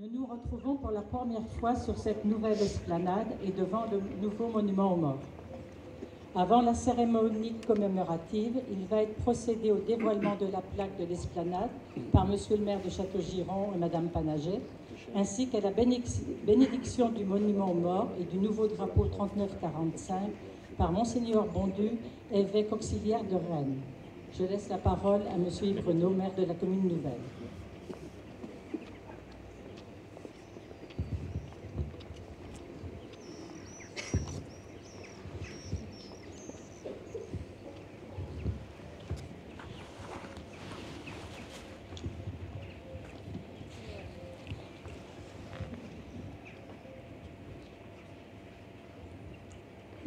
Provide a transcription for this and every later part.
Nous nous retrouvons pour la première fois sur cette nouvelle esplanade et devant le nouveau monument aux morts. Avant la cérémonie commémorative, il va être procédé au dévoilement de la plaque de l'esplanade par Monsieur le maire de Château-Giron et Madame Panaget, ainsi qu'à la bénédiction du monument aux morts et du nouveau drapeau 3945 par Monseigneur Bondu, évêque auxiliaire de Rennes. Je laisse la parole à Monsieur Yves maire de la commune nouvelle.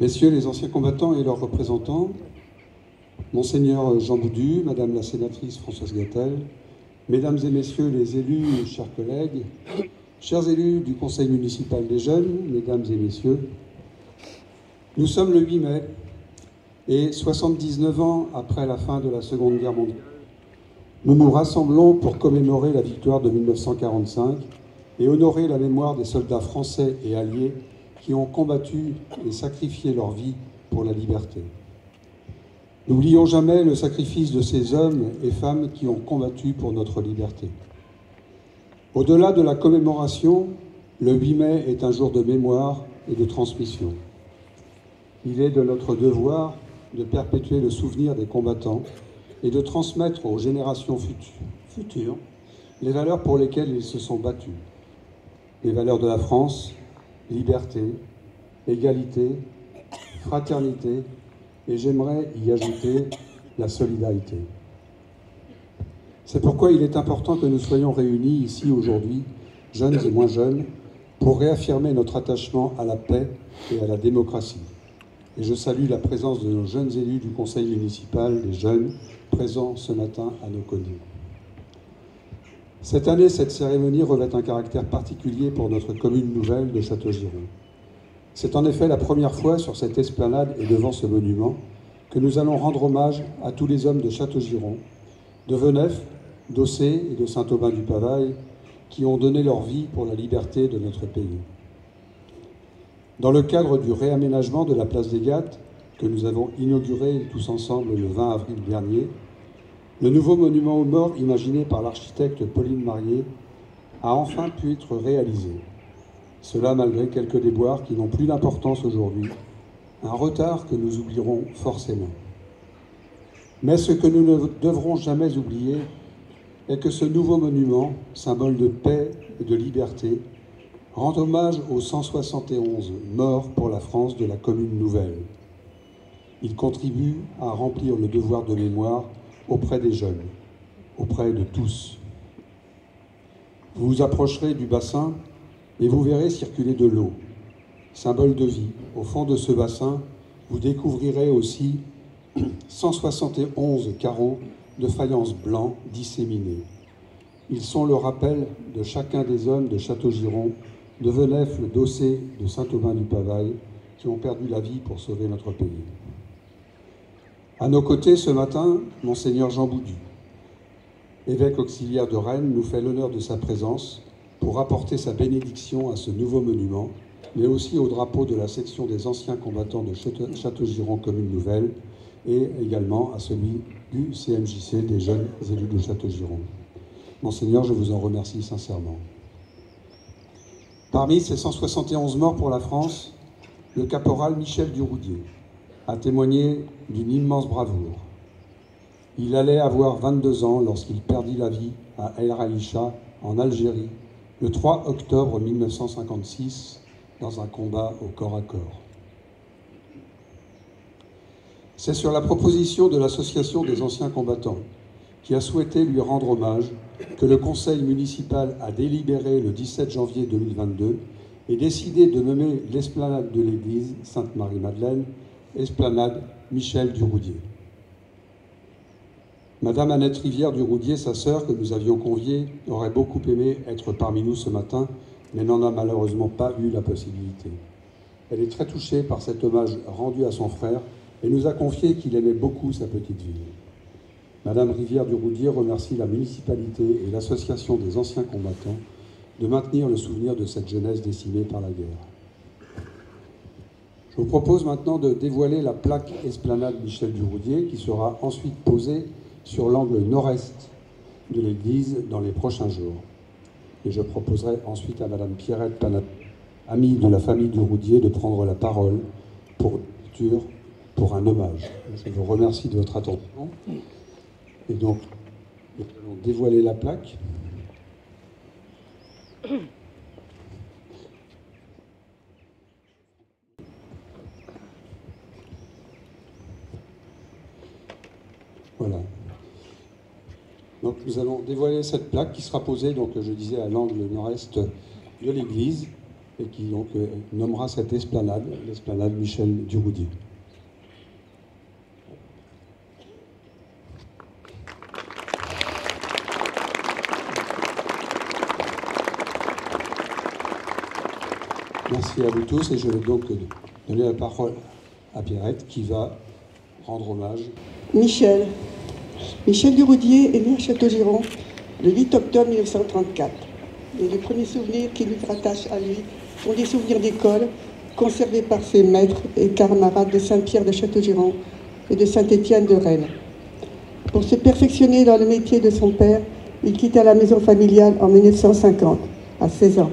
Messieurs les anciens combattants et leurs représentants, Monseigneur Jean Boudu, Madame la sénatrice Françoise Gattel, Mesdames et Messieurs les élus, chers collègues, chers élus du Conseil municipal des jeunes, Mesdames et Messieurs, nous sommes le 8 mai et 79 ans après la fin de la Seconde Guerre mondiale. Nous nous rassemblons pour commémorer la victoire de 1945 et honorer la mémoire des soldats français et alliés qui ont combattu et sacrifié leur vie pour la liberté. N'oublions jamais le sacrifice de ces hommes et femmes qui ont combattu pour notre liberté. Au-delà de la commémoration, le 8 mai est un jour de mémoire et de transmission. Il est de notre devoir de perpétuer le souvenir des combattants et de transmettre aux générations futures les valeurs pour lesquelles ils se sont battus. Les valeurs de la France, liberté, égalité, fraternité, et j'aimerais y ajouter la solidarité. C'est pourquoi il est important que nous soyons réunis ici aujourd'hui, jeunes et moins jeunes, pour réaffirmer notre attachement à la paix et à la démocratie. Et je salue la présence de nos jeunes élus du conseil municipal, les jeunes, présents ce matin à nos côtés. Cette année, cette cérémonie revêt un caractère particulier pour notre commune nouvelle de Château-Giron. C'est en effet la première fois sur cette esplanade et devant ce monument que nous allons rendre hommage à tous les hommes de Château-Giron, de Venef, d'Ossé et de Saint-Aubin-du-Pavail qui ont donné leur vie pour la liberté de notre pays. Dans le cadre du réaménagement de la place des Gattes, que nous avons inauguré tous ensemble le 20 avril dernier, le nouveau monument aux morts imaginé par l'architecte Pauline Marié a enfin pu être réalisé. Cela malgré quelques déboires qui n'ont plus d'importance aujourd'hui, un retard que nous oublierons forcément. Mais ce que nous ne devrons jamais oublier est que ce nouveau monument, symbole de paix et de liberté, rend hommage aux 171 morts pour la France de la commune nouvelle. Il contribue à remplir le devoir de mémoire auprès des jeunes, auprès de tous. Vous vous approcherez du bassin et vous verrez circuler de l'eau, symbole de vie. Au fond de ce bassin, vous découvrirez aussi 171 carreaux de faïence blanc disséminés. Ils sont le rappel de chacun des hommes de Château-Giron, de Venefle, d'Ossé, de Saint-Aubin-du-Pavail, qui ont perdu la vie pour sauver notre pays. À nos côtés ce matin, Monseigneur Jean Boudu, évêque auxiliaire de Rennes, nous fait l'honneur de sa présence pour apporter sa bénédiction à ce nouveau monument, mais aussi au drapeau de la section des anciens combattants de Château-Giron Commune Nouvelle et également à celui du CMJC des jeunes élus de Château-Giron. Monseigneur, je vous en remercie sincèrement. Parmi ces 171 morts pour la France, le caporal Michel Duroudier, a témoigné d'une immense bravoure. Il allait avoir 22 ans lorsqu'il perdit la vie à El Ralisha, en Algérie, le 3 octobre 1956, dans un combat au corps à corps. C'est sur la proposition de l'Association des anciens combattants, qui a souhaité lui rendre hommage, que le Conseil municipal a délibéré le 17 janvier 2022 et décidé de nommer l'esplanade de l'église Sainte-Marie-Madeleine Esplanade Michel Duroudier. Madame Annette Rivière Duroudier, sa sœur, que nous avions conviée, aurait beaucoup aimé être parmi nous ce matin, mais n'en a malheureusement pas eu la possibilité. Elle est très touchée par cet hommage rendu à son frère et nous a confié qu'il aimait beaucoup sa petite ville. Madame Rivière Duroudier remercie la municipalité et l'association des anciens combattants de maintenir le souvenir de cette jeunesse décimée par la guerre. Je vous propose maintenant de dévoiler la plaque Esplanade Michel Duroudier qui sera ensuite posée sur l'angle nord-est de l'église dans les prochains jours. Et je proposerai ensuite à Madame Pierrette Panat, amie de la famille Duroudier, de prendre la parole pour pour un hommage. Je vous remercie de votre attention. Et donc, nous allons dévoiler la plaque. Voilà. Donc nous allons dévoiler cette plaque qui sera posée, donc je disais, à l'angle nord-est de l'église et qui euh, nommera cette esplanade, l'esplanade Michel Duroudier. Merci à vous tous et je vais donc donner la parole à Pierrette qui va rendre hommage. Michel. Michel Duroudier est né à Châteaugiron le 8 octobre 1934. Et les premiers souvenirs qui nous rattachent à lui sont des souvenirs d'école conservés par ses maîtres et camarades de Saint-Pierre de Châteaugiron et de Saint-Étienne de Rennes. Pour se perfectionner dans le métier de son père, il quitta la maison familiale en 1950, à 16 ans.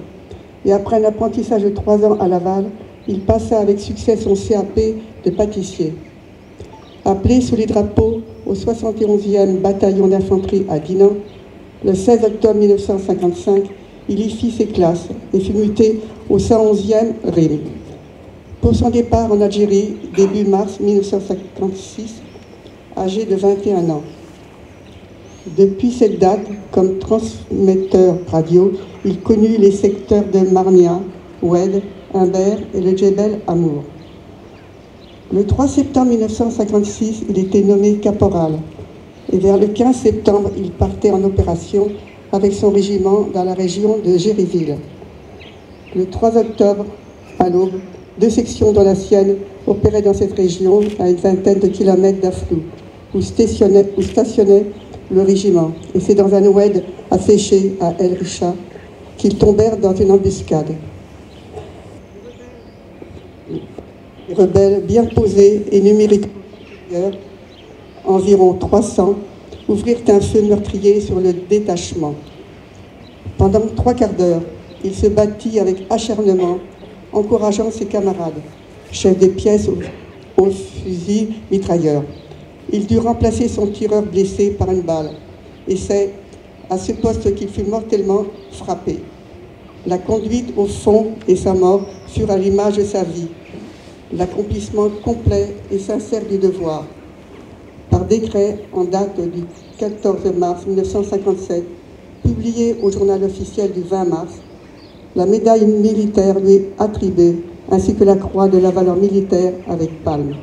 Et après un apprentissage de 3 ans à Laval, il passa avec succès son CAP de pâtissier. Appelé sous les drapeaux au 71e bataillon d'infanterie à Dinan, le 16 octobre 1955, il y fit ses classes et fut muté au 111e RIM. Pour son départ en Algérie, début mars 1956, âgé de 21 ans. Depuis cette date, comme transmetteur radio, il connut les secteurs de Marnia, Oued, Humbert et le Djebel Amour. Le 3 septembre 1956, il était nommé caporal et vers le 15 septembre, il partait en opération avec son régiment dans la région de Géryville. Le 3 octobre, à l'aube, deux sections dans la sienne opéraient dans cette région à une vingtaine de kilomètres d'Aflou, où stationnait, où stationnait le régiment. Et c'est dans un oued asséché à El Richa qu'ils tombèrent dans une embuscade. Les rebelles bien posés et numériquement environ 300, ouvrirent un feu meurtrier sur le détachement. Pendant trois quarts d'heure, il se battit avec acharnement, encourageant ses camarades, chefs des pièces au, fusil mitrailleur. Il dut remplacer son tireur blessé par une balle, et c'est à ce poste qu'il fut mortellement frappé. La conduite au fond et sa mort furent à l'image de sa vie, l'accomplissement complet et sincère du devoir par décret en date du 14 mars 1957, publié au journal officiel du 20 mars, la médaille militaire lui est attribuée, ainsi que la croix de la valeur militaire avec palme.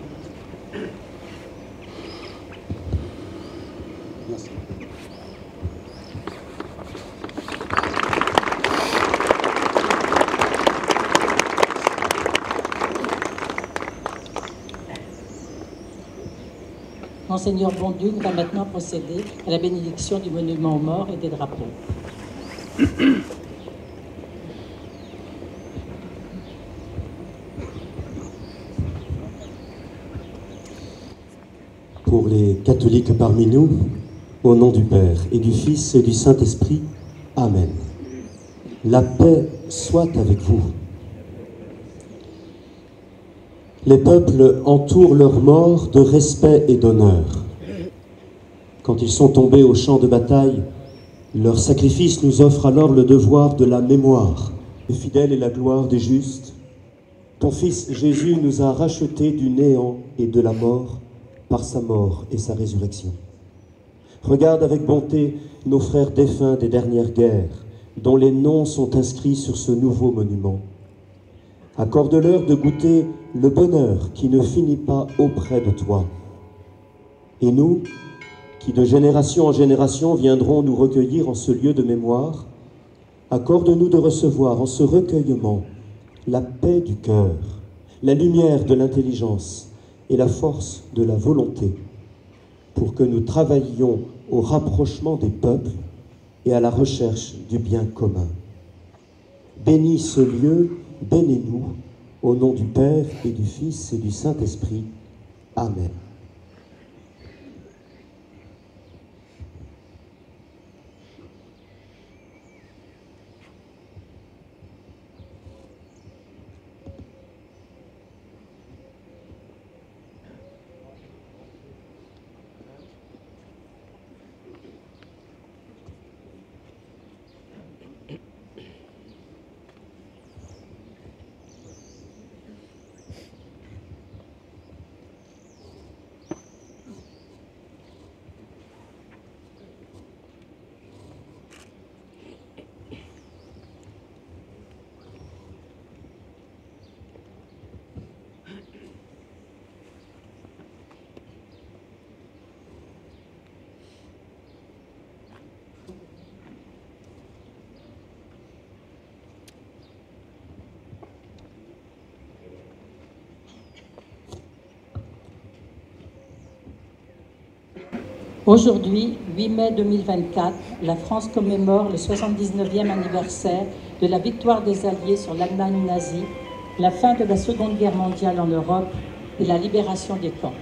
Monseigneur Bondune va maintenant procéder à la bénédiction du monument aux morts et des drapeaux. Pour les catholiques parmi nous, au nom du Père et du Fils et du Saint-Esprit, Amen. La paix soit avec vous. Les peuples entourent leurs morts de respect et d'honneur. Quand ils sont tombés au champ de bataille, leur sacrifice nous offre alors le devoir de la mémoire. Le fidèle et la gloire des justes, ton Fils Jésus nous a rachetés du néant et de la mort par sa mort et sa résurrection. Regarde avec bonté nos frères défunts des dernières guerres, dont les noms sont inscrits sur ce nouveau monument. Accorde-leur de goûter le bonheur qui ne finit pas auprès de toi. Et nous, qui de génération en génération viendrons nous recueillir en ce lieu de mémoire, accorde-nous de recevoir en ce recueillement la paix du cœur, la lumière de l'intelligence et la force de la volonté, pour que nous travaillions au rapprochement des peuples et à la recherche du bien commun. bénis ce lieu, bénis-nous, au nom du Père et du Fils et du Saint-Esprit. Amen. Aujourd'hui, 8 mai 2024, la France commémore le 79e anniversaire de la victoire des Alliés sur l'Allemagne nazie, la fin de la Seconde Guerre mondiale en Europe et la libération des camps.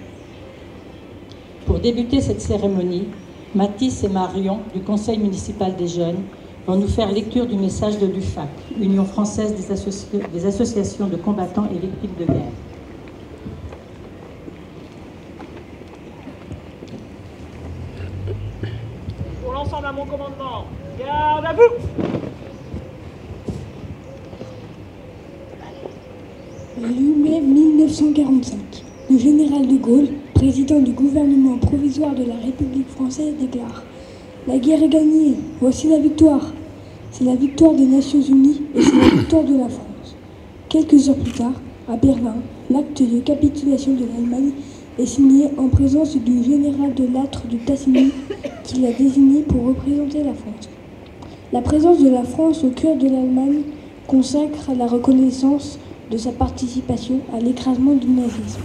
Pour débuter cette cérémonie, Mathis et Marion du Conseil municipal des jeunes vont nous faire lecture du message de l'UFAC, Union française des, des associations de combattants et victimes de guerre. Pour l'ensemble à mon Le 8 mai 1945, le général de Gaulle, président du gouvernement provisoire de la République française, déclare La guerre est gagnée, voici la victoire. C'est la victoire des Nations Unies et c'est la victoire de la France. Quelques heures plus tard, à Berlin, l'acte de capitulation de l'Allemagne est signé en présence du général de Lattre de Tassigny qui l'a désigné pour représenter la France. La présence de la France au cœur de l'Allemagne consacre la reconnaissance de sa participation à l'écrasement du nazisme.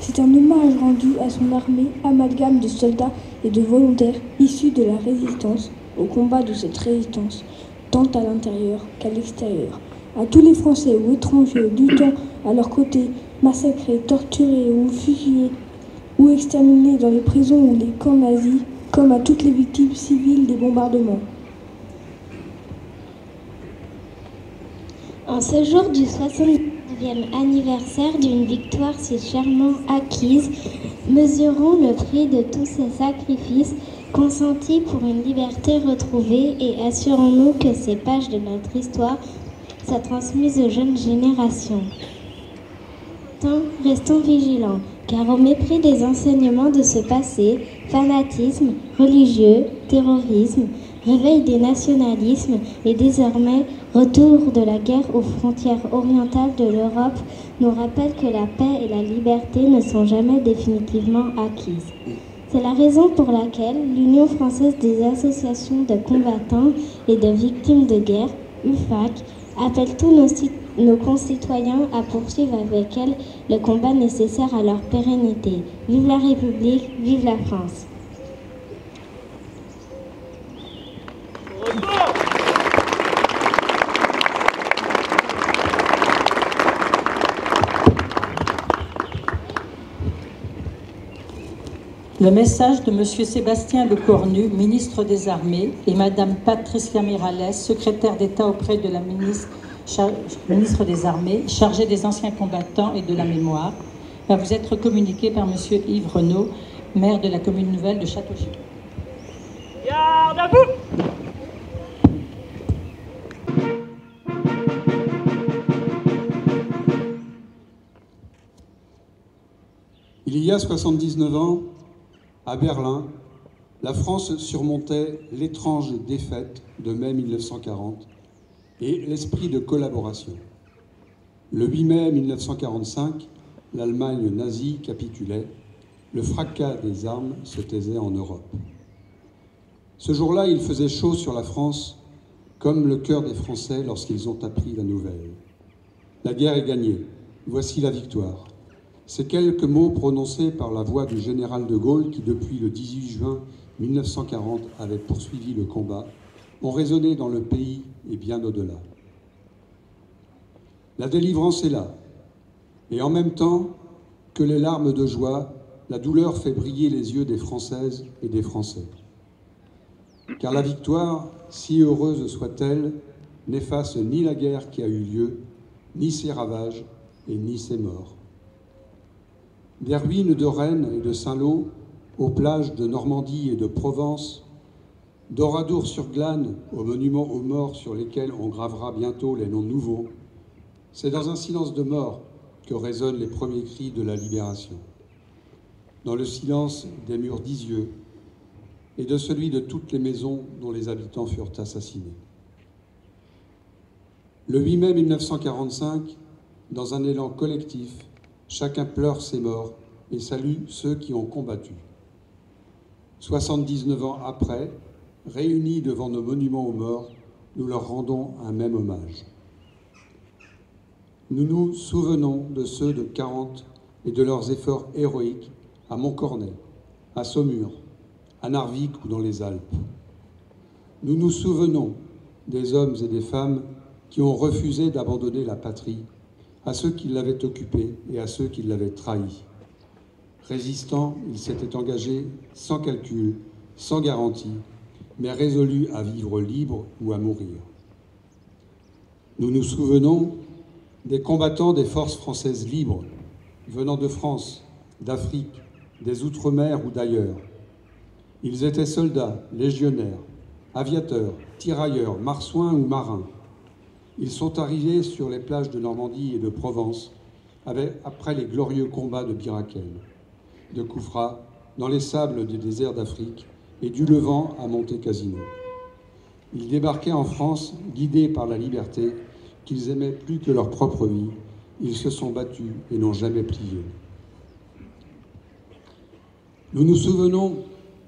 C'est un hommage rendu à son armée, amalgame de soldats et de volontaires issus de la résistance, au combat de cette résistance, tant à l'intérieur qu'à l'extérieur. À tous les Français ou étrangers luttant à leur côté, massacrés, torturés ou fusillés, ou exterminés dans les prisons ou les camps nazis, comme à toutes les victimes civiles des bombardements. En ce jour du 69e anniversaire d'une victoire si chèrement acquise, mesurons le prix de tous ces sacrifices consentis pour une liberté retrouvée et assurons-nous que ces pages de notre histoire soient transmises aux jeunes générations. Tant, restons vigilants, car au mépris des enseignements de ce passé, fanatisme religieux, terrorisme, réveil des nationalismes et désormais retour de la guerre aux frontières orientales de l'Europe nous rappelle que la paix et la liberté ne sont jamais définitivement acquises. C'est la raison pour laquelle l'Union française des associations de combattants et de victimes de guerre, UFAC, appelle tous nos, nos concitoyens à poursuivre avec elle le combat nécessaire à leur pérennité. Vive la République, vive la France. Le message de M. Sébastien Lecornu, ministre des Armées, et Mme Patricia Miralles, secrétaire d'État auprès de la ministre, ministre, des Armées, chargée des anciens combattants et de la mémoire, va vous être communiqué par M. Yves Renaud, maire de la commune nouvelle de Châteaugiron. Garde à vous Il y a 79 ans, à Berlin, la France surmontait l'étrange défaite de mai 1940 et l'esprit de collaboration. Le 8 mai 1945, l'Allemagne nazie capitulait, le fracas des armes se taisait en Europe. Ce jour-là, il faisait chaud sur la France, comme le cœur des Français lorsqu'ils ont appris la nouvelle. La guerre est gagnée, voici la victoire. Ces quelques mots prononcés par la voix du général de Gaulle, qui depuis le 18 juin 1940 avait poursuivi le combat, ont résonné dans le pays et bien au-delà. La délivrance est là. Et en même temps que les larmes de joie, la douleur fait briller les yeux des Françaises et des Français. Car la victoire, si heureuse soit-elle, n'efface ni la guerre qui a eu lieu, ni ses ravages et ni ses morts. Des ruines de Rennes et de Saint-Lô, aux plages de Normandie et de Provence, d'Oradour-sur-Glane aux monuments aux morts sur lesquels on gravera bientôt les noms nouveaux, c'est dans un silence de mort que résonnent les premiers cris de la libération. Dans le silence des murs d'Isieux et de celui de toutes les maisons dont les habitants furent assassinés. Le 8 mai 1945, dans un élan collectif, chacun pleure ses morts et salue ceux qui ont combattu. 79 ans après, réunis devant nos monuments aux morts, nous leur rendons un même hommage. Nous nous souvenons de ceux de 40 et de leurs efforts héroïques à Montcornet, à Saumur, à Narvik ou dans les Alpes. Nous nous souvenons des hommes et des femmes qui ont refusé d'abandonner la patrie, à ceux qui l'avaient occupée et à ceux qui l'avaient trahi. Résistant, ils s'étaient engagés sans calcul, sans garantie, mais résolus à vivre libre ou à mourir. Nous nous souvenons des combattants des forces françaises libres, venant de France, d'Afrique, des Outre-mer ou d'ailleurs. Ils étaient soldats, légionnaires, aviateurs, tirailleurs, marsouins ou marins. Ils sont arrivés sur les plages de Normandie et de Provence après les glorieux combats de Birakel, de Koufra, dans les sables du désert d'Afrique et du Levant à Monte Cassino. Ils débarquaient en France guidés par la liberté qu'ils aimaient plus que leur propre vie. Ils se sont battus et n'ont jamais plié. Nous nous souvenons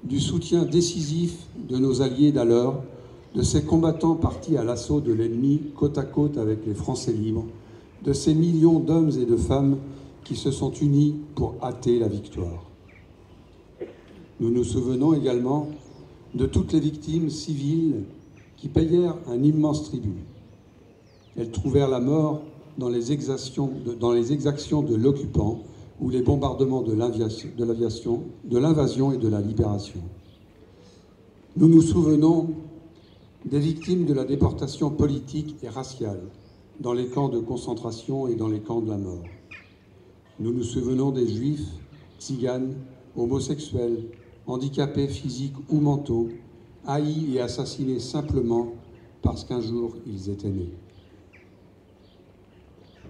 du soutien décisif de nos alliés d'alors, de ces combattants partis à l'assaut de l'ennemi côte à côte avec les Français libres, de ces millions d'hommes et de femmes qui se sont unis pour hâter la victoire. Nous nous souvenons également de toutes les victimes civiles qui payèrent un immense tribut. Elles trouvèrent la mort dans les exactions de, l'occupant ou les bombardements de l'aviation, de l'invasion et de la libération. Nous nous souvenons des victimes de la déportation politique et raciale dans les camps de concentration et dans les camps de la mort. Nous nous souvenons des juifs, tziganes, homosexuels, handicapés physiques ou mentaux, haïs et assassinés simplement parce qu'un jour ils étaient nés.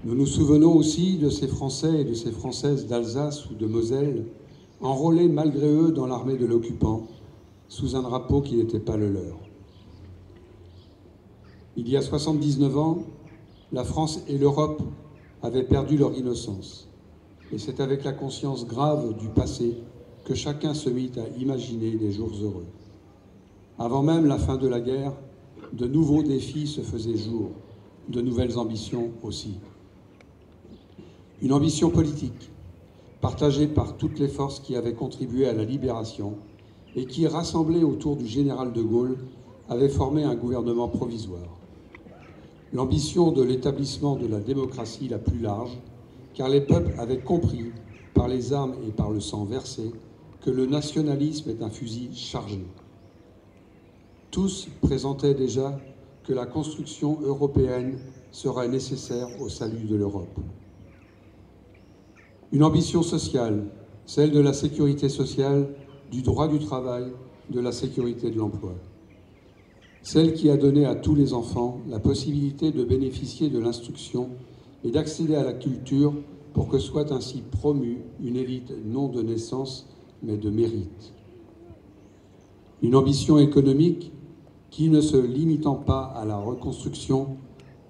Nous nous souvenons aussi de ces Français et de ces Françaises d'Alsace ou de Moselle, enrôlés malgré eux dans l'armée de l'occupant, sous un drapeau qui n'était pas le leur. Il y a 79 ans, la France et l'Europe avaient perdu leur innocence. Et c'est avec la conscience grave du passé que chacun se mit à imaginer des jours heureux. Avant même la fin de la guerre, de nouveaux défis se faisaient jour, de nouvelles ambitions aussi. Une ambition politique, partagée par toutes les forces qui avaient contribué à la libération et qui, rassemblées autour du général de Gaulle, avaient formé un gouvernement provisoire. L'ambition de l'établissement de la démocratie la plus large, car les peuples avaient compris, par les armes et par le sang versé, que le nationalisme est un fusil chargé. Tous présentaient déjà que la construction européenne serait nécessaire au salut de l'Europe. Une ambition sociale, celle de la sécurité sociale, du droit du travail, de la sécurité de l'emploi. Celle qui a donné à tous les enfants la possibilité de bénéficier de l'instruction et d'accéder à la culture pour que soit ainsi promue une élite non de naissance mais de mérite. Une ambition économique qui, ne se limitant pas à la reconstruction,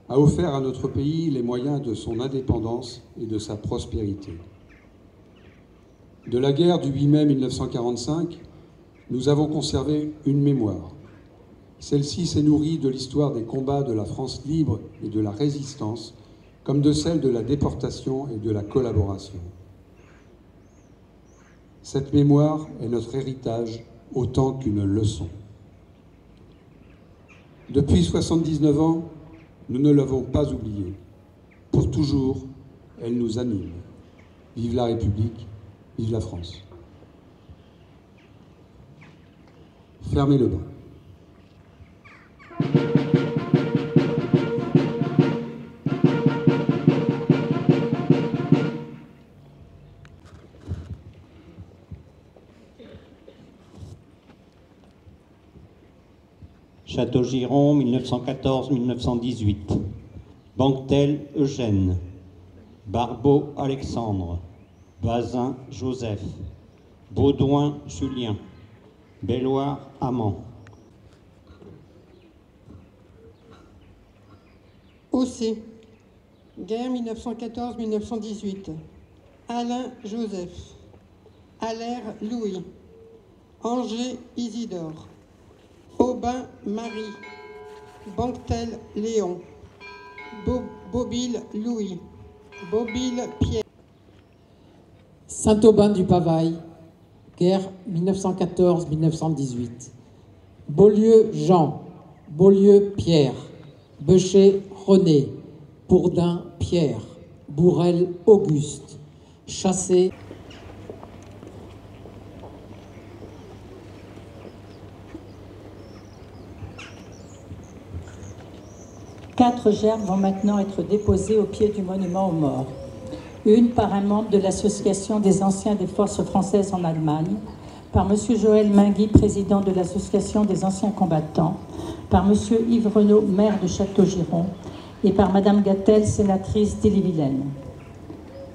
a offert à notre pays les moyens de son indépendance et de sa prospérité. De la guerre du 8 mai 1945, nous avons conservé une mémoire. Celle-ci s'est nourrie de l'histoire des combats de la France libre et de la résistance, comme de celle de la déportation et de la collaboration. Cette mémoire est notre héritage autant qu'une leçon. Depuis 79 ans, nous ne l'avons pas oublié. Pour toujours, elle nous anime. Vive la République, vive la France. Fermez le banc. Château-Giron, 1914-1918. Banquetel, Eugène. Barbeau, Alexandre. Bazin, Joseph. Baudouin, Julien. Belloir, Amand. Aussi, guerre 1914-1918. Alain Joseph. Allaire Louis. Angers Isidore. Aubin Marie. Banquetel Léon. Bo- Bobile Louis. Bobile Pierre. Saint-Aubin du Pavail, guerre 1914-1918. Beaulieu Jean, Beaulieu Pierre, Beucher René, Bourdin Pierre, Bourrel Auguste, Chassé Quatre gerbes vont maintenant être déposées au pied du monument aux morts. Une par un membre de l'Association des anciens des forces françaises en Allemagne, par M. Joël Mingui, président de l'Association des anciens combattants, par M. Yves Renaud, maire de Château-Giron, et par Mme Gattel, sénatrice d'Ille-et-Vilaine.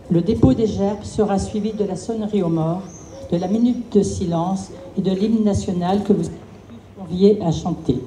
Le dépôt des gerbes sera suivi de la sonnerie aux morts, de la minute de silence et de l'hymne national que vous conviés à chanter.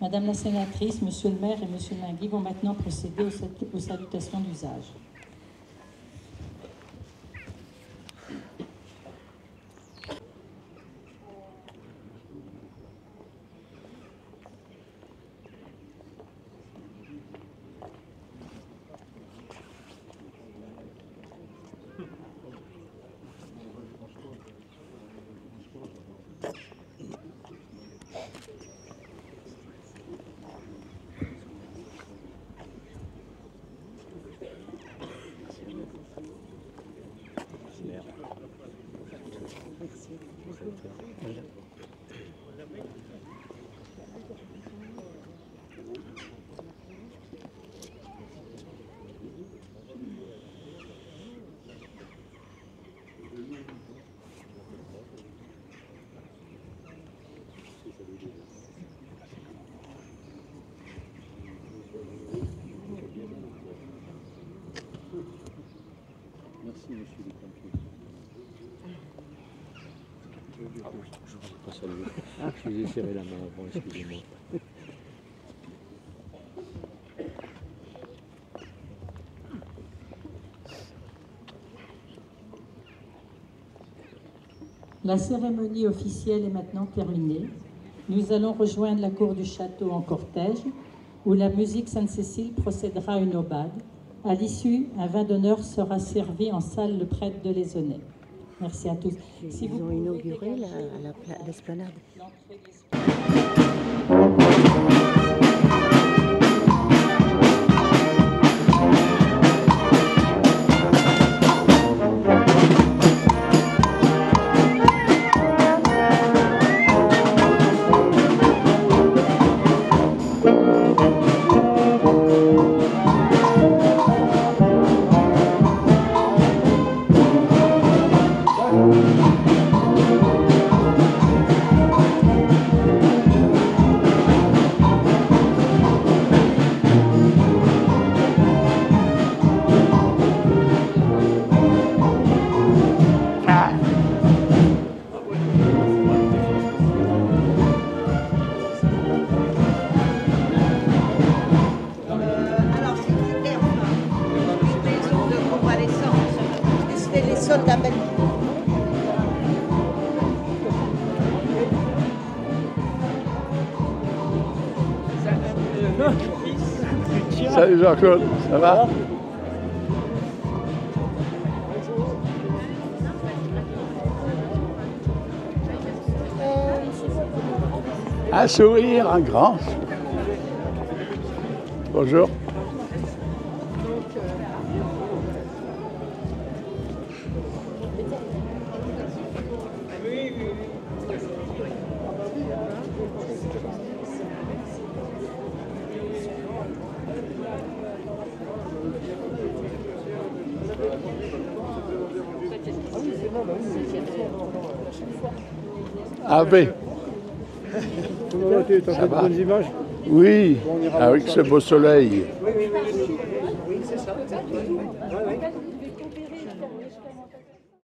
Madame la sénatrice, Monsieur le maire et Monsieur Lingui vont maintenant procéder aux salutations d'usage. Je la excusez-moi. La cérémonie officielle est maintenant terminée. Nous allons rejoindre la cour du château en cortège, où la musique Sainte-Cécile procédera à une aubade. À l'issue, un vin d'honneur sera servi en salle le prêtre de l'Aisonnet. Merci à tous. Si Ils vous ont inauguré l'esplanade. Salut Jean-Claude, ça va Un sourire, un grand. Bonjour. Ah oui. Comment vas-tu T'as Ça fait de va. bonnes images Oui, avec ce beau soleil.